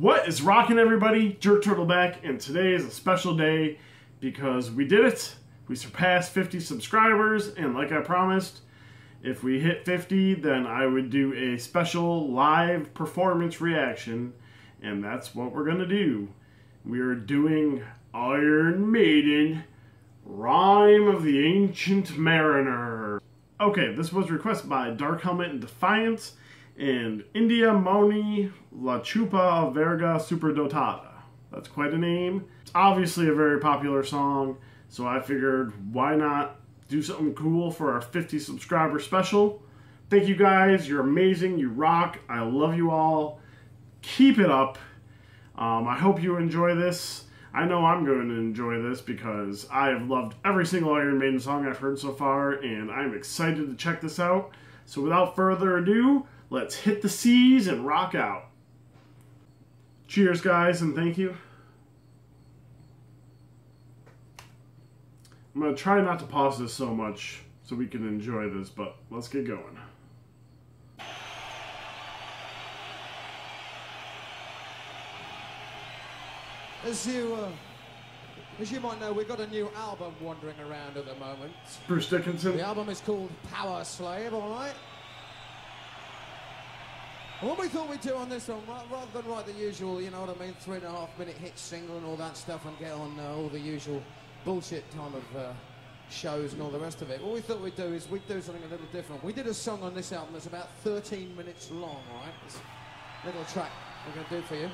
What is rocking, everybody? Jerkturtle back, and today is a special day because we did it. We surpassed 50 subscribers, and like I promised, if we hit 50, then I would do a special live performance reaction, and that's what we're gonna do. We are doing Iron Maiden, Rime of the Ancient Mariner. Okay, this was requested by Dark Helmet and Defiance and India Moni La Chupa Verga Superdotada. That's quite a name. It's obviously a very popular song, so I figured why not do something cool for our 50 subscriber special. Thank you guys. You're amazing. You rock. I love you all. Keep it up. Um, I hope you enjoy this. I know I'm going to enjoy this because I have loved every single Iron Maiden song I've heard so far, and I'm excited to check this out. So without further ado, let's hit the seas and rock out. Cheers, guys, and thank you. I'm going to try not to pause this so much so we can enjoy this, but let's get going. As you, uh, as you might know, we've got a new album wandering around at the moment. Bruce Dickinson. The album is called Powerslave, all right? What we thought we'd do on this one, rather than write the usual, you know what I mean, three and a half minute hit single and all that stuff and get on uh, all the usual bullshit time of uh, shows and all the rest of it, what we thought we'd do is we'd do something a little different. We did a song on this album that's about 13 minutes long, right? Little track we're going to do for you.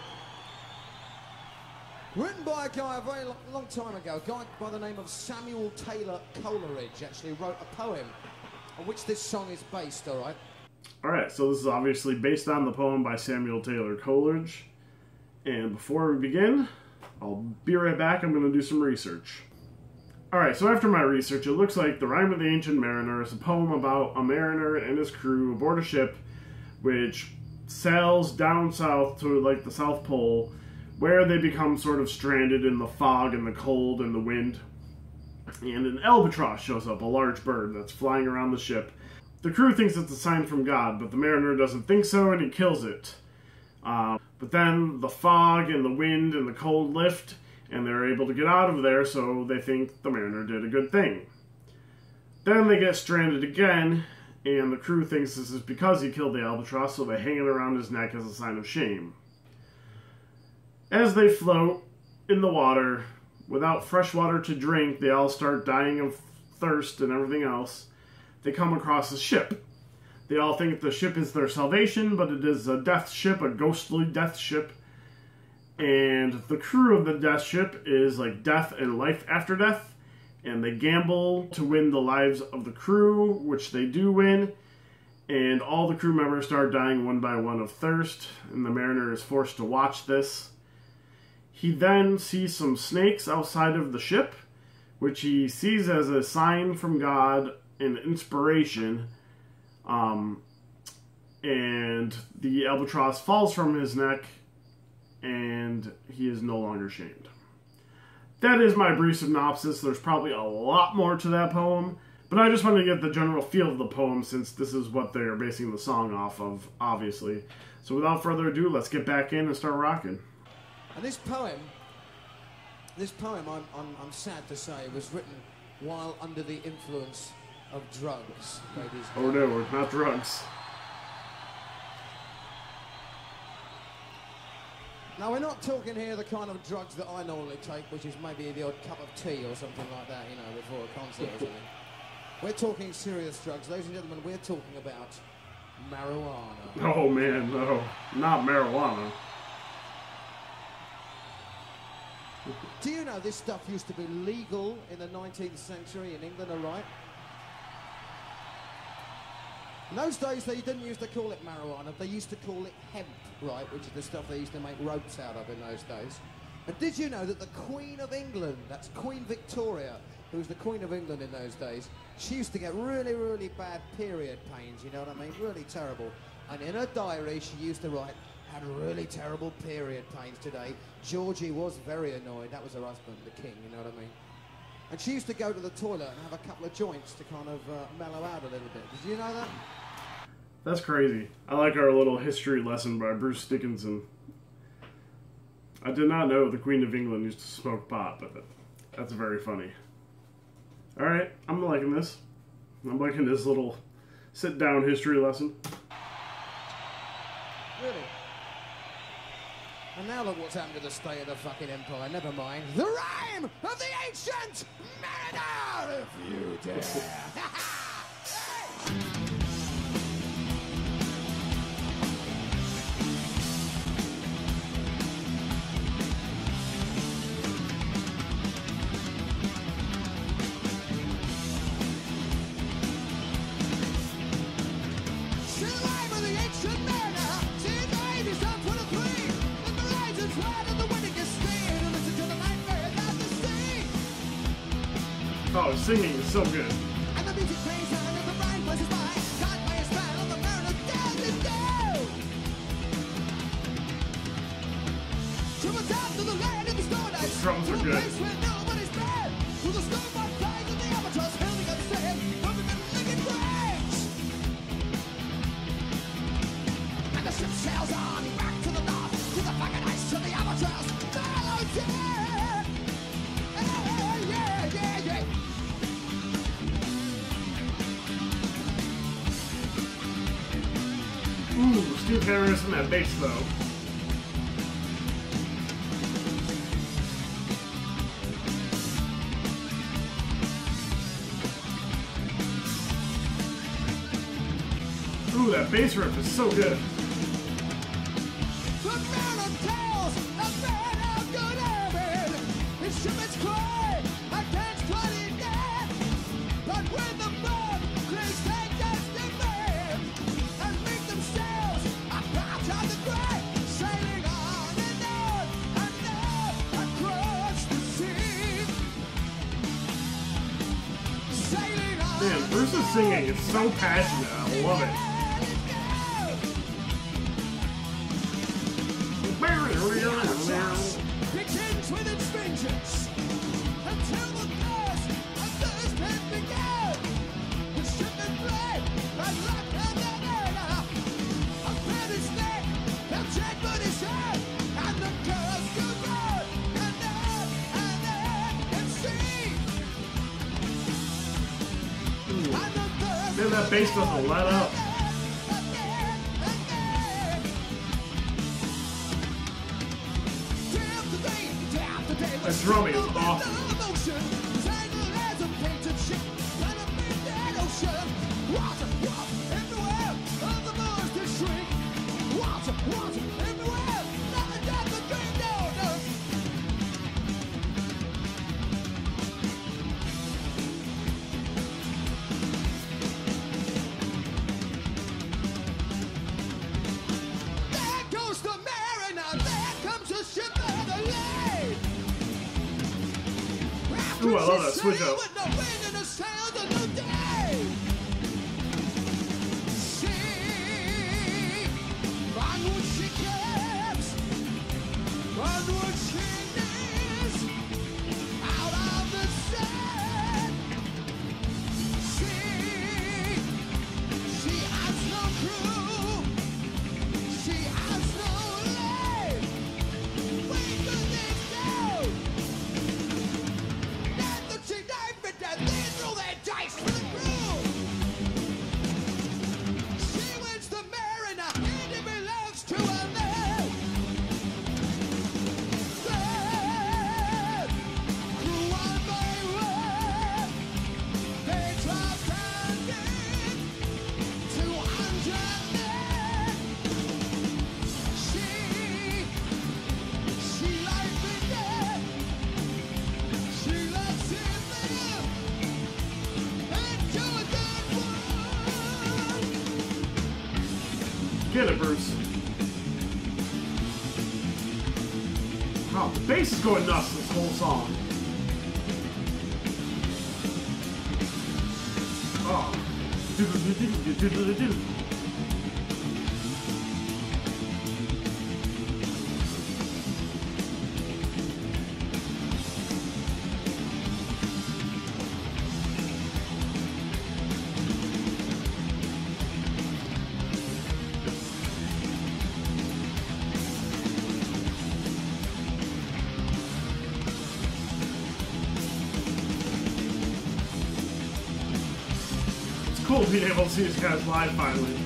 Written by a guy a very long, long time ago, a guy by the name of Samuel Taylor Coleridge actually wrote a poem on which this song is based, all right? All right, so this is obviously based on the poem by Samuel Taylor Coleridge. And before we begin, I'll be right back. I'm going to do some research. All right, so after my research, it looks like The Rime of the Ancient Mariner is a poem about a mariner and his crew aboard a ship which sails down south to like the South Pole where they become sort of stranded in the fog and the cold and the wind. And an albatross shows up, a large bird that's flying around the ship. The crew thinks it's a sign from God, but the mariner doesn't think so and he kills it. Uh, but then the fog and the wind and the cold lift, and they're able to get out of there, so they think the mariner did a good thing. Then they get stranded again, and the crew thinks this is because he killed the albatross, so they hang it around his neck as a sign of shame. As they float in the water, without fresh water to drink, they all start dying of thirst and everything else. They come across a ship. They all think the ship is their salvation, but it is a death ship, a ghostly death ship. And the crew of the death ship is like death and life after death. And they gamble to win the lives of the crew, which they do win. And all the crew members start dying one by one of thirst. And the mariner is forced to watch this. He then sees some snakes outside of the ship, which he sees as a sign from God and inspiration. Um, and the albatross falls from his neck, and he is no longer shamed. That is my brief synopsis. There's probably a lot more to that poem, but I just wanted to get the general feel of the poem since this is what they're basing the song off of, obviously. So without further ado, let's get back in and start rocking. And this poem, this poem, I'm, I'm, I'm sad to say, was written while under the influence of drugs. Oh no, not drugs. Now, we're not talking here the kind of drugs that I normally take, which is maybe the odd cup of tea or something like that, you know, before a concert or something. We're talking serious drugs. Ladies and gentlemen, we're talking about marijuana. Oh man, no, not marijuana. Do you know this stuff used to be legal in the 19th century in England, all right? In those days, they didn't used to call it marijuana. They used to call it hemp, right, which is the stuff they used to make ropes out of in those days. And did you know that the Queen of England, that's Queen Victoria, who was the Queen of England in those days, she used to get really, really bad period pains, you know what I mean? Really terrible. And in her diary, she used to write, had really terrible period pains today. Georgie was very annoyed. That was her husband, the king, you know what I mean? And she used to go to the toilet and have a couple of joints to kind of uh, mellow out a little bit. Did you know that? That's crazy. I like our little history lesson by Bruce Dickinson. I did not know the Queen of England used to smoke pot, but that's very funny. All right, I'm liking this. I'm liking this little sit-down history lesson. Really? And now look what's happened to the state of the fucking empire. Never mind. The rime of the ancient mariner, if you dare. Oh, singing is so good. too terrorism at base, though. Ooh, that bass riff is so good. Man, Bruce's singing is so passionate. I love it. Man, that bass doesn't let up. That drumming is awesome. Ooh, I love that switch up. Onward she bass is going nuts this whole song. Oh. See these guys live finally.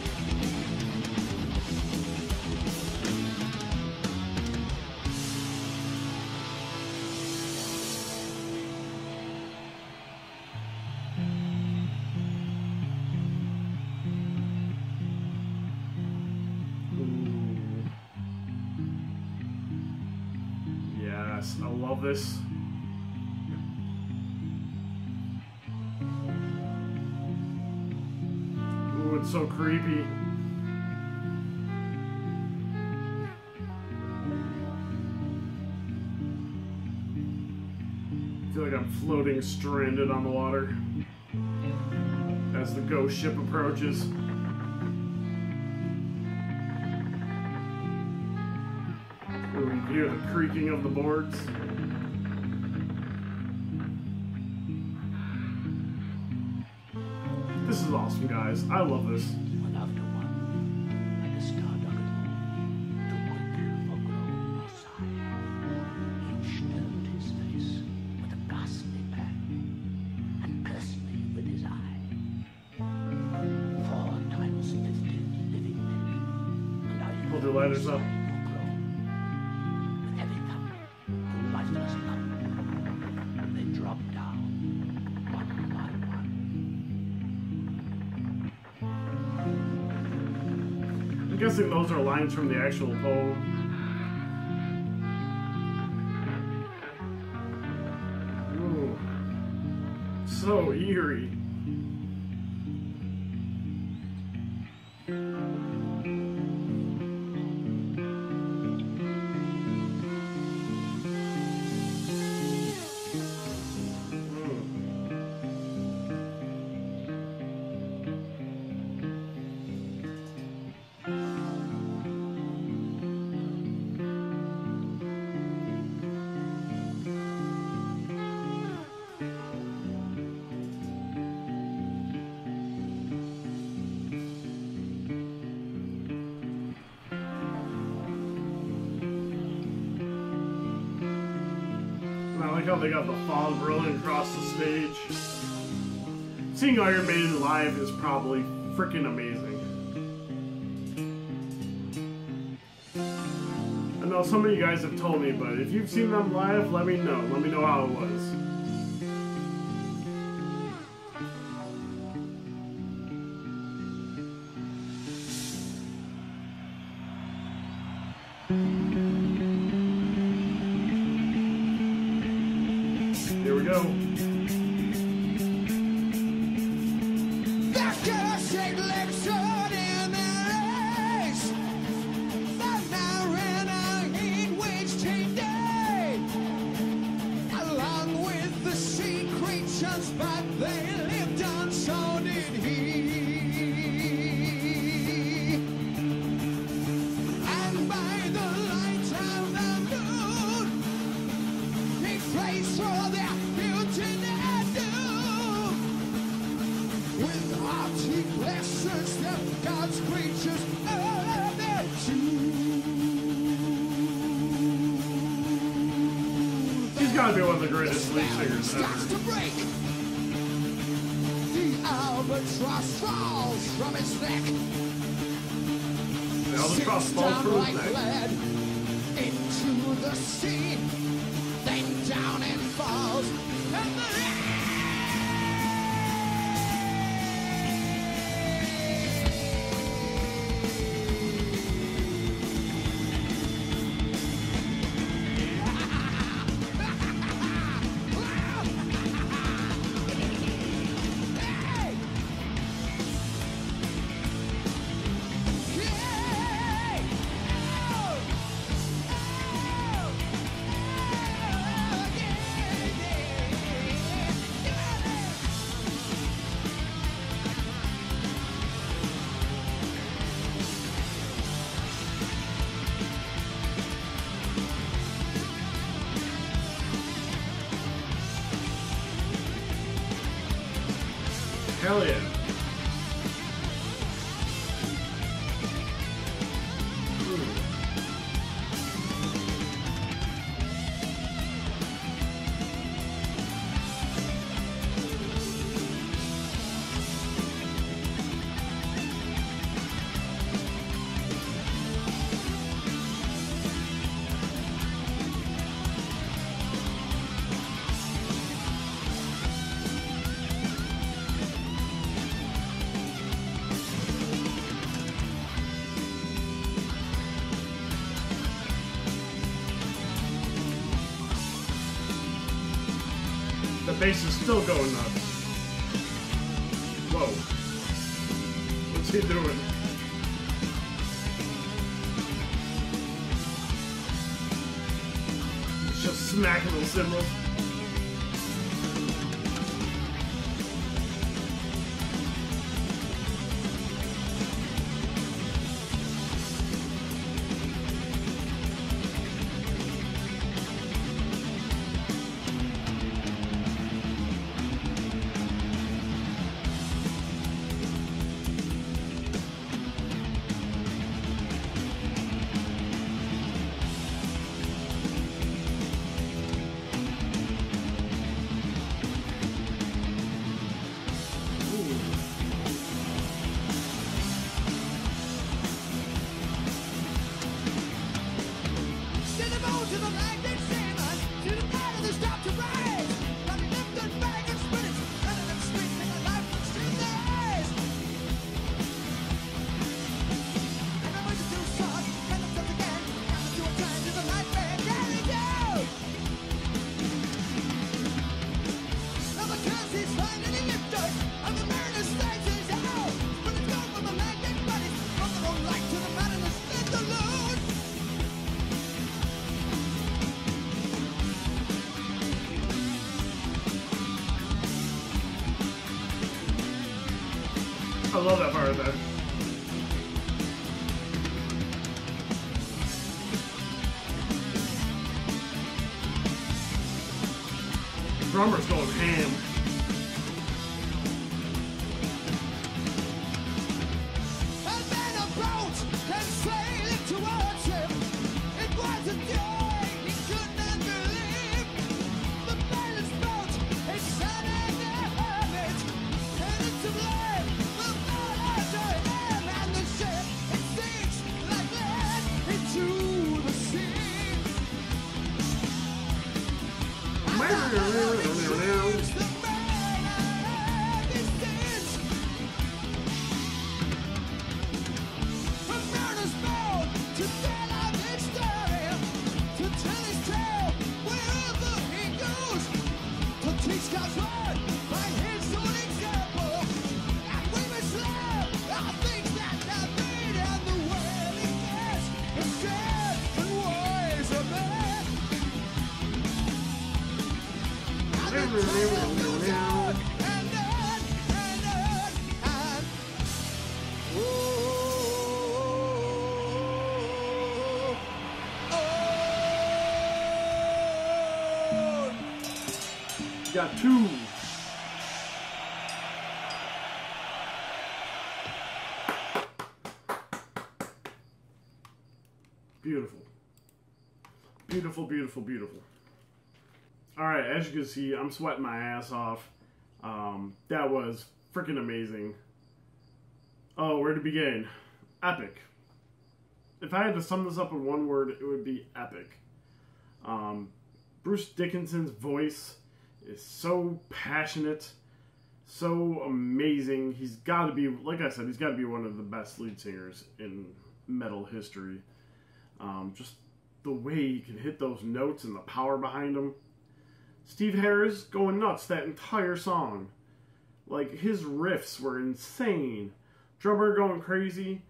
Yes, I love this. So creepy. I feel like I'm floating stranded on the water as the ghost ship approaches. You can hear the creaking of the boards. Guys. I love this. Guessing those are lines from the actual poem. Ooh. So eerie. They got the fog rolling across the stage. Seeing Iron Maiden live is probably freaking amazing. I know some of you guys have told me, but if you've seen them live, let me know. Let me know how it was. He's got to be one of the greatest lead singers ever. to break. The albatross falls from neck. The albatross falls from his neck. into the sea. Hell yeah. Bass is still going nuts. Whoa. What's he doing? He's just smacking the cymbals. Got two. Beautiful. Beautiful, beautiful, beautiful. All right, as you can see, I'm sweating my ass off. Um, that was freaking amazing. Oh, where to begin? Epic. If I had to sum this up in one word, it would be epic. Um, Bruce Dickinson's voice is so passionate, so amazing. He's got to be, like I said, he's got to be one of the best lead singers in metal history. Um, just the way he can hit those notes and the power behind him. Steve Harris going nuts that entire song. Like his riffs were insane. Drummer going crazy.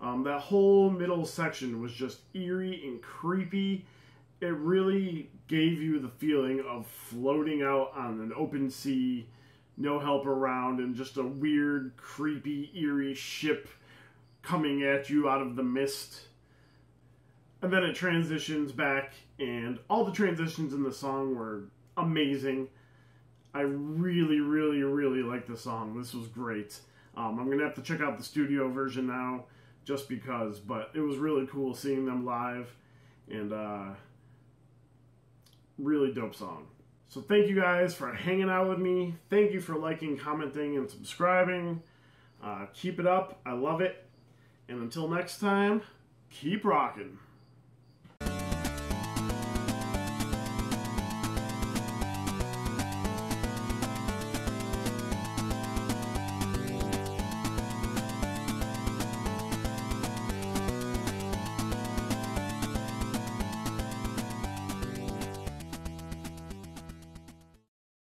Um, that whole middle section was just eerie and creepy. It really gave you the feeling of floating out on an open sea, no help around, and just a weird, creepy, eerie ship coming at you out of the mist. And then it transitions back, and all the transitions in the song were amazing. I really, really, really like the song. This was great. Um, I'm gonna have to check out the studio version now, just because. But it was really cool seeing them live, and uh, really dope song. So thank you guys for hanging out with me. Thank you for liking, commenting, and subscribing. Uh, keep it up. I love it. And until next time, keep rocking.